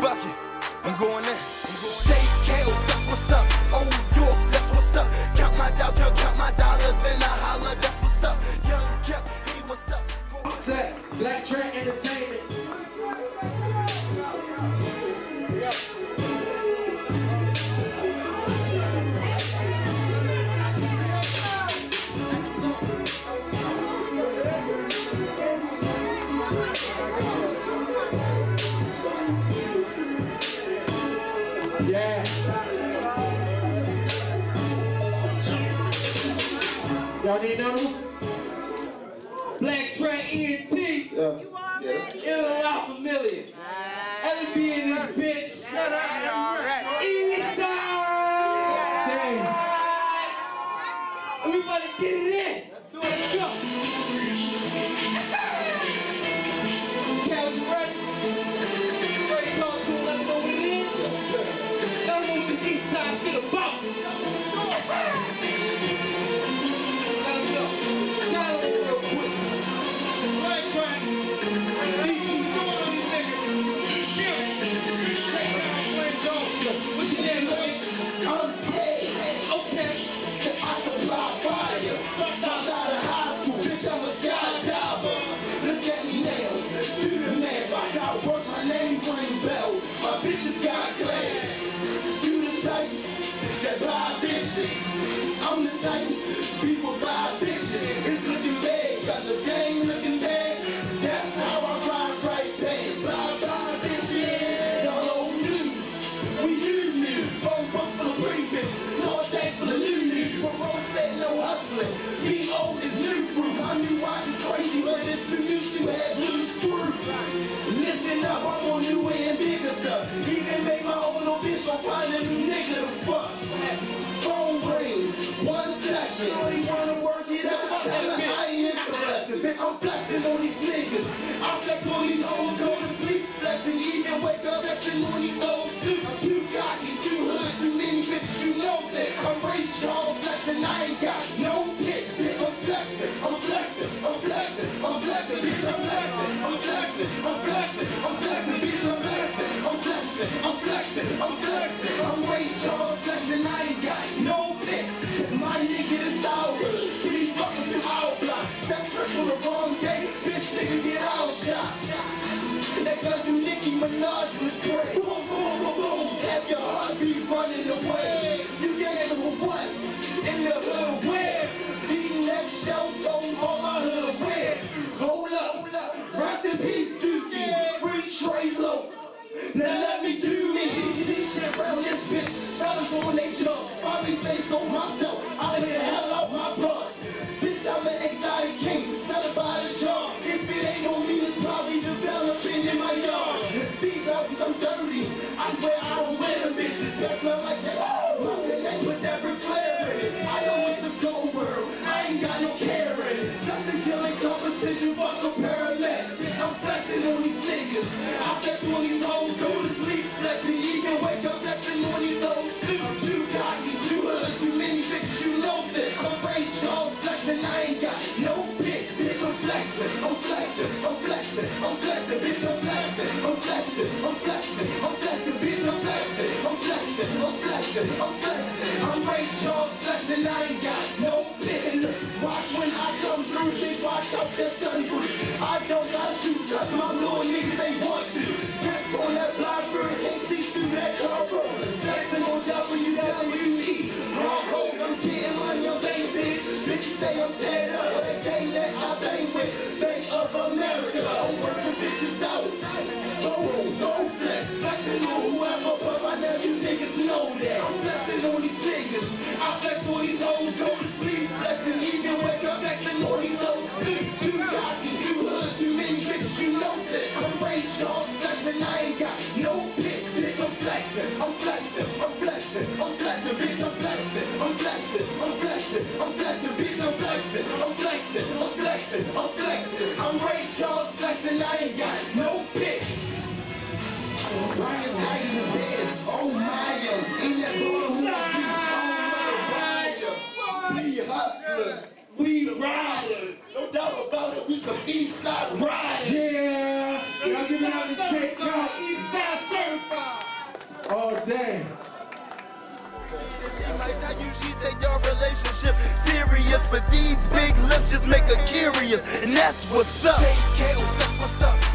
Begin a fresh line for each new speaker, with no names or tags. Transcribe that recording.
bucket. I'm going in. Tae Kalz, that's what's up. Old York, that's what's up. Count my doubt, count, count my dollars, then I
Yeah. Y'all need another one? BlakTrak ENT.
Yeah.
Ill and La Familiar. LB in this bitch. East side. Damn. Everybody get it in.
I. My name Listen I'm on new and bigger stuff. Even make my old little bitch find a new nigga to fuck. Phone ring, one session. Shorty wanna work it out. Tell her I ain't interested. Bitch, I'm flexing on these niggas. I flex on these hoes, go to sleep flexing. Even wake up flexing on these hoes too. I'm too cocky, too hood, too many bitches, you know this. I'm Ray Charles flexing, I ain't got That gun Nicki Minaj was great. Boom, boom, boom, boom. Have your heartbeat running away. You gangsta for what? In the hood where? Beating that shell tones on my hood where? Hold up. Rest in peace, Dookie. Free Trey Low. Now let me do me. T-shirt round this bitch. Fellas on they jump. Probably stay so myself. I swear I don't wear them bitches. That smell like that. My connect with every flair in it. I know it's the cold world. I ain't got no care in it. Nothing killing competition. Fuck a paramedic. I'm flexing on these niggas. I flex on these hoes. Go to sleep flexing. I'm flexing. I'm Ray Charles flexing. I ain't got no pics. Watch when I come through. Big watch out there sunroof. I don't gotta shoot cause my I'm flexing. Bitch, I'm flexing. I'm flexing. I'm flexing. I'm flexing. I'm Ray Charles flexing. I ain't got no pics. Ryan Tiger bed. Oh my, in that bottle who I see. Oh my, we hustlers. We riders. No doubt about it. We some East Side riders.
Yeah. Y'all give it up to Tae Kalz East Side Certified.
Damn.
She might tell you she take your relationship just make her curious, and that's what's up. Take that's what's up.